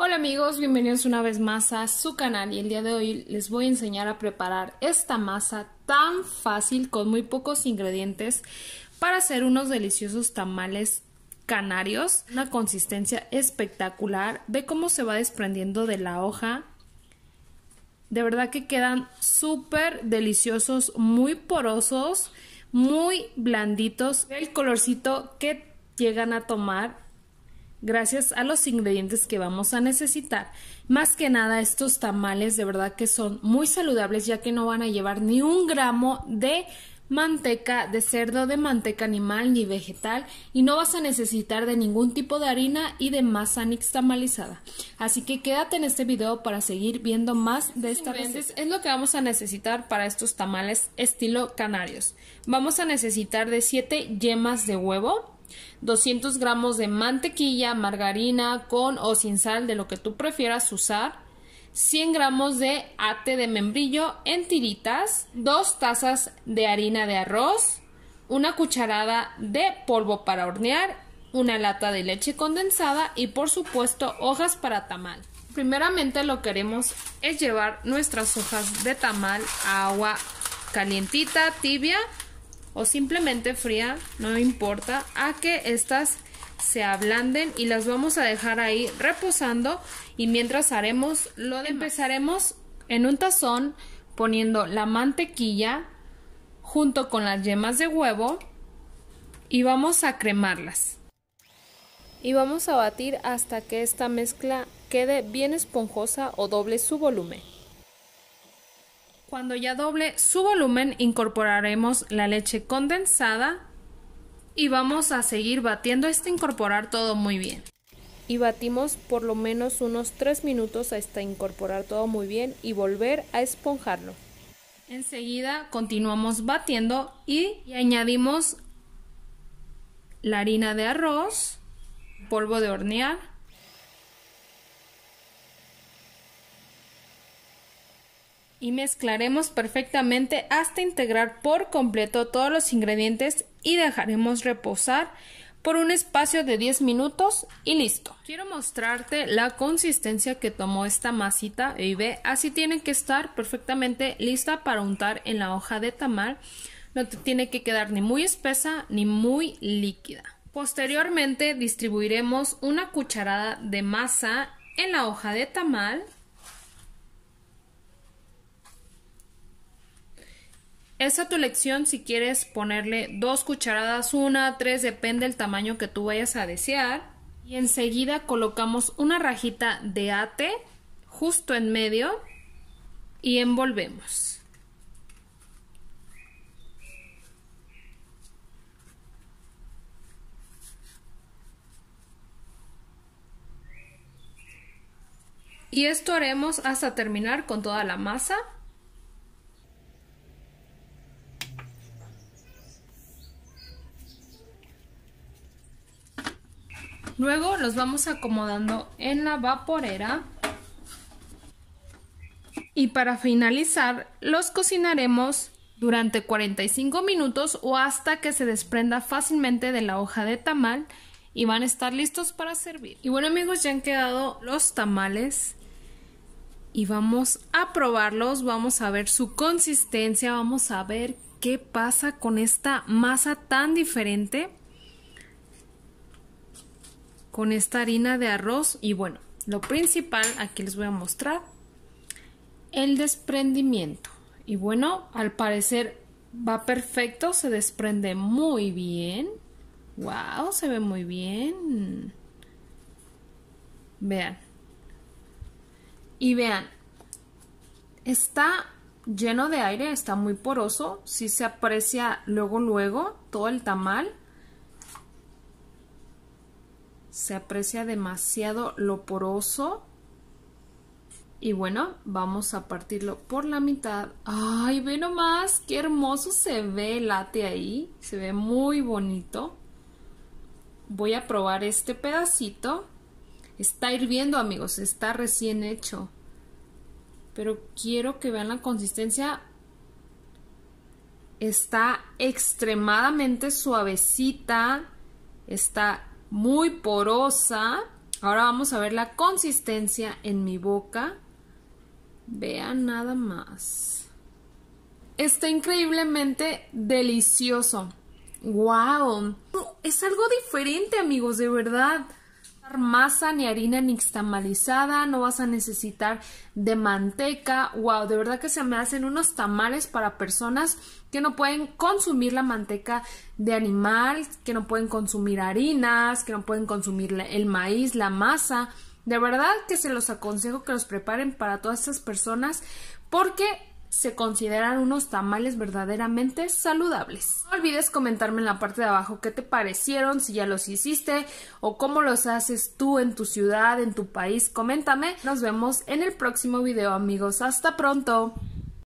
Hola amigos, bienvenidos una vez más a su canal y el día de hoy les voy a enseñar a preparar esta masa tan fácil con muy pocos ingredientes para hacer unos deliciosos tamales canarios. Una consistencia espectacular, ve cómo se va desprendiendo de la hoja. De verdad que quedan súper deliciosos, muy porosos, muy blanditos. El colorcito que llegan a tomar gracias a los ingredientes que vamos a necesitar. Más que nada estos tamales de verdad que son muy saludables ya que no van a llevar ni un gramo de manteca de cerdo, de manteca animal ni vegetal y no vas a necesitar de ningún tipo de harina y de masa nixtamalizada. Así que quédate en este video para seguir viendo más de esta receta. Es lo que vamos a necesitar para estos tamales estilo canarios. Vamos a necesitar de 7 yemas de huevo, 200 gramos de mantequilla, margarina con o sin sal, de lo que tú prefieras usar, 100 gramos de ate de membrillo en tiritas, 2 tazas de harina de arroz, una cucharada de polvo para hornear, una lata de leche condensada y por supuesto hojas para tamal. Primeramente lo que haremos es llevar nuestras hojas de tamal a agua calientita, tibia o simplemente fría, no importa, a que estas se ablanden y las vamos a dejar ahí reposando y mientras haremos lo de empezaremos en un tazón poniendo la mantequilla junto con las yemas de huevo y vamos a cremarlas. Y vamos a batir hasta que esta mezcla quede bien esponjosa o doble su volumen. Cuando ya doble su volumen incorporaremos la leche condensada y vamos a seguir batiendo hasta incorporar todo muy bien. Y batimos por lo menos unos 3 minutos hasta incorporar todo muy bien y volver a esponjarlo. Enseguida continuamos batiendo y, y añadimos la harina de arroz, polvo de hornear, y mezclaremos perfectamente hasta integrar por completo todos los ingredientes y dejaremos reposar por un espacio de 10 minutos y listo. Quiero mostrarte la consistencia que tomó esta masita y ve, así tiene que estar perfectamente lista para untar en la hoja de tamal. No te tiene que quedar ni muy espesa ni muy líquida. Posteriormente distribuiremos una cucharada de masa en la hoja de tamal Esa tu elección si quieres ponerle dos cucharadas, una, tres, depende del tamaño que tú vayas a desear. Y enseguida colocamos una rajita de ate justo en medio y envolvemos. Y esto haremos hasta terminar con toda la masa. Luego los vamos acomodando en la vaporera. Y para finalizar, los cocinaremos durante 45 minutos o hasta que se desprenda fácilmente de la hoja de tamal y van a estar listos para servir. Y bueno amigos, ya han quedado los tamales y vamos a probarlos, vamos a ver su consistencia, vamos a ver qué pasa con esta masa tan diferente con esta harina de arroz y bueno, lo principal aquí les voy a mostrar el desprendimiento y bueno, al parecer va perfecto, se desprende muy bien. Wow, se ve muy bien. Vean. Y vean, está lleno de aire, está muy poroso, si se aprecia luego luego todo el tamal se aprecia demasiado lo poroso y bueno, vamos a partirlo por la mitad. ¡Ay, ve nomás! ¡Qué hermoso se ve el late ahí! Se ve muy bonito. Voy a probar este pedacito. Está hirviendo, amigos. Está recién hecho. Pero quiero que vean la consistencia. Está extremadamente suavecita. Está muy porosa. Ahora vamos a ver la consistencia en mi boca. Vean nada más. Está increíblemente delicioso. ¡Wow! Es algo diferente, amigos, de verdad masa ni harina nixtamalizada, no vas a necesitar de manteca. Wow, de verdad que se me hacen unos tamales para personas que no pueden consumir la manteca de animal, que no pueden consumir harinas, que no pueden consumir el maíz, la masa. De verdad que se los aconsejo que los preparen para todas estas personas porque se consideran unos tamales verdaderamente saludables. No olvides comentarme en la parte de abajo qué te parecieron, si ya los hiciste o cómo los haces tú en tu ciudad, en tu país. Coméntame. Nos vemos en el próximo video amigos. Hasta pronto.